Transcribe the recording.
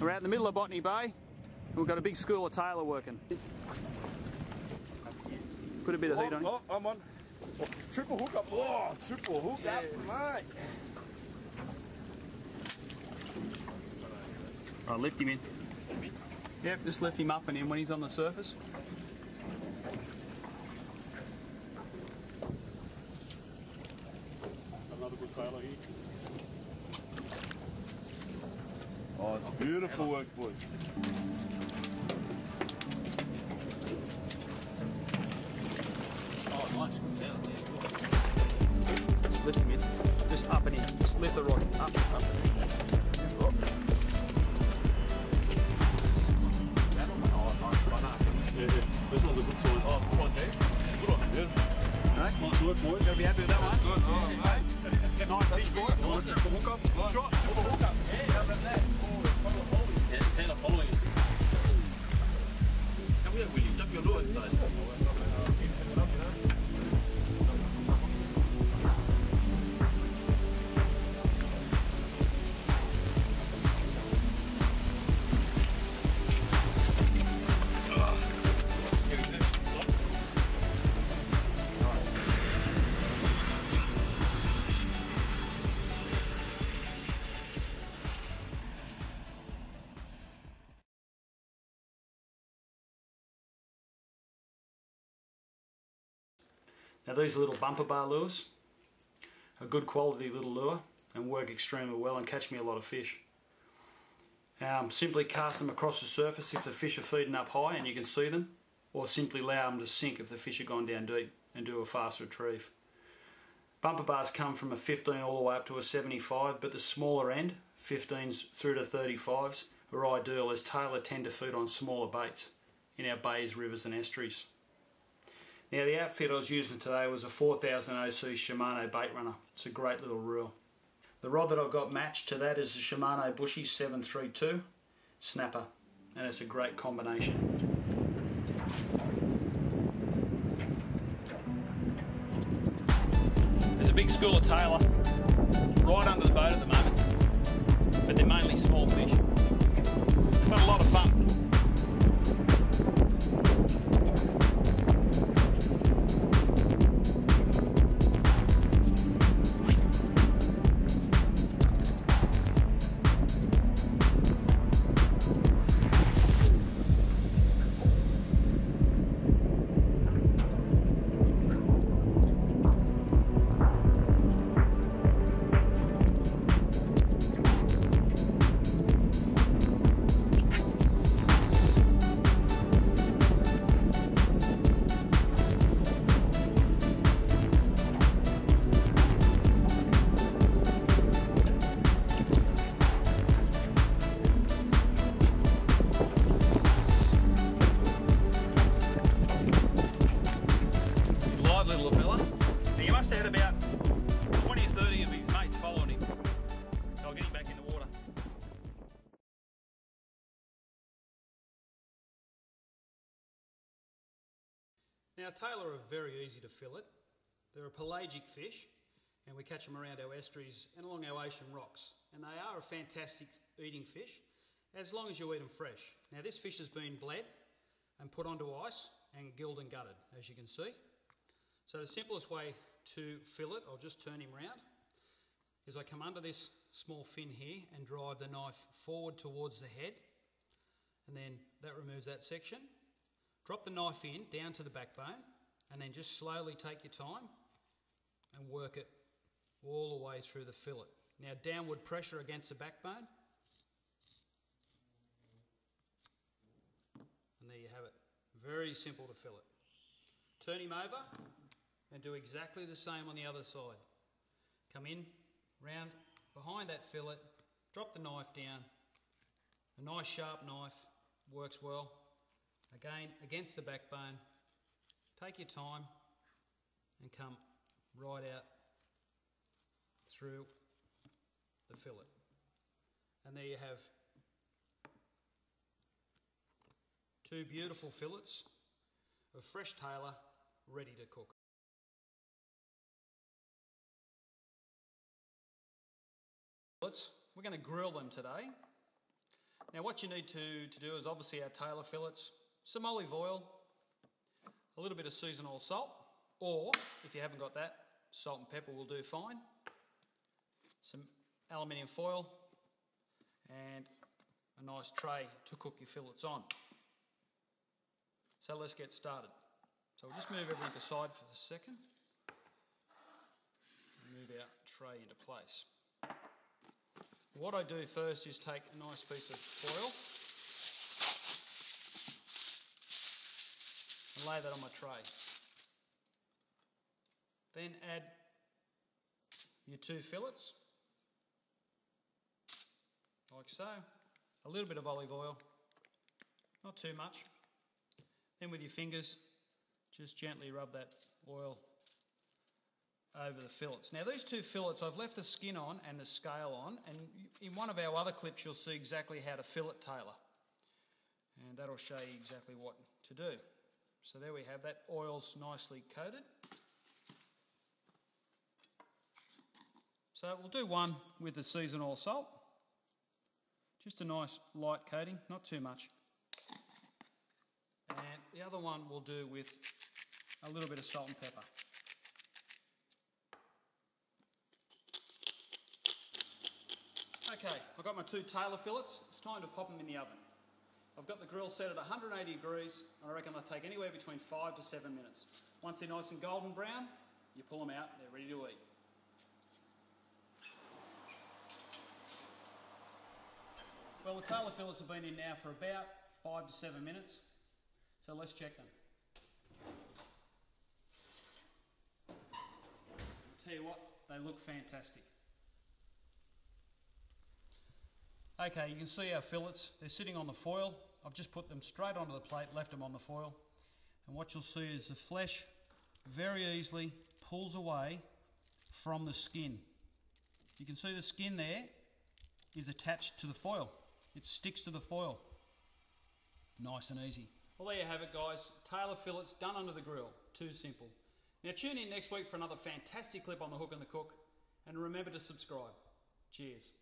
We're out in the middle of Botany Bay. We've got a big school of tailor working. Put a bit of heat on it. Oh, oh, I'm on. Oh, triple hook up. Oh, triple hook up, mate. Right, lift him in. Yep, just lift him up and in when he's on the surface. Another good tailor here. Oh, it's beautiful work, boys. Oh, nice. Yeah, yeah. Lift him in. Just up and in. Just lift the rod. Up, up. That one? Nice. Banana. Yeah, yeah. This one's a good size. Oh, good on, James. Good on, beautiful. right. Nice work, boys. Gotta be happy with that one. Good. Oh, mate. Nice fish, boys. Nice triple hook up. Nice shot. Triple hook up. Yeah, it's tailor following. Jump your lure inside. Now these little Bumpa Bar lures, a good quality little lure and work extremely well and catch me a lot of fish. Um, simply cast them across the surface if the fish are feeding up high and you can see them or simply allow them to sink if the fish are gone down deep and do a fast retrieve. Bumpa Bars come from a 15 all the way up to a 75 but the smaller end, 15s through to 35s, are ideal as tailor tend to feed on smaller baits in our bays, rivers and estuaries. Now the outfit I was using today was a 4000 OC Shimano bait runner. It's a great little reel. The rod that I've got matched to that is a Shimano Bushy 732 snapper and it's a great combination. There's a big school of tailor right under the boat at the moment but they're mainly small fish. But a lot of fun. Now tailor are very easy to fillet. They're a pelagic fish and we catch them around our estuaries and along our ocean rocks. And they are a fantastic eating fish as long as you eat them fresh. Now this fish has been bled and put onto ice and gilled and gutted as you can see. So the simplest way to fillet, it, I'll just turn him round, is I come under this small fin here and drive the knife forward towards the head and then that removes that section. Drop the knife in down to the backbone and then just slowly take your time and work it all the way through the fillet. Now downward pressure against the backbone and there you have it. Very simple to fillet. Turn him over and do exactly the same on the other side. Come in, round behind that fillet, drop the knife down. A nice sharp knife works well. Again, against the backbone. Take your time and come right out through the fillet. And there you have two beautiful fillets of fresh tailor ready to cook. Fillets, We're going to grill them today. Now what you need to, to do is obviously our tailor fillets, some olive oil, a little bit of seasonal salt, or if you haven't got that, salt and pepper will do fine. Some aluminium foil and a nice tray to cook your fillets on. So let's get started. So we'll just move everything aside for a second. And move our tray into place. What I do first is take a nice piece of foil and lay that on my tray. Then add your two fillets, like so. A little bit of olive oil, not too much. Then with your fingers, just gently rub that oil over the fillets. Now these two fillets, I've left the skin on and the scale on, and in one of our other clips you'll see exactly how to fillet tailor. And that'll show you exactly what to do. So there we have that, oil's nicely coated. So we'll do one with the seasonal salt. Just a nice light coating, not too much. And the other one we'll do with a little bit of salt and pepper. Okay, I've got my two tailor fillets. It's time to pop them in the oven. I've got the grill set at 180 degrees. And I reckon they'll take anywhere between five to seven minutes. Once they're nice and golden brown, you pull them out, they're ready to eat. Well, the tailor fillets have been in now for about five to seven minutes. So let's check them. I'll tell you what, they look fantastic. Okay, you can see our fillets. They're sitting on the foil. I've just put them straight onto the plate, left them on the foil. And what you'll see is the flesh very easily pulls away from the skin. You can see the skin there is attached to the foil. It sticks to the foil. Nice and easy. Well, there you have it, guys. Tailor fillets done under the grill. Too simple. Now, tune in next week for another fantastic clip on the Hook and the Cook. And remember to subscribe. Cheers.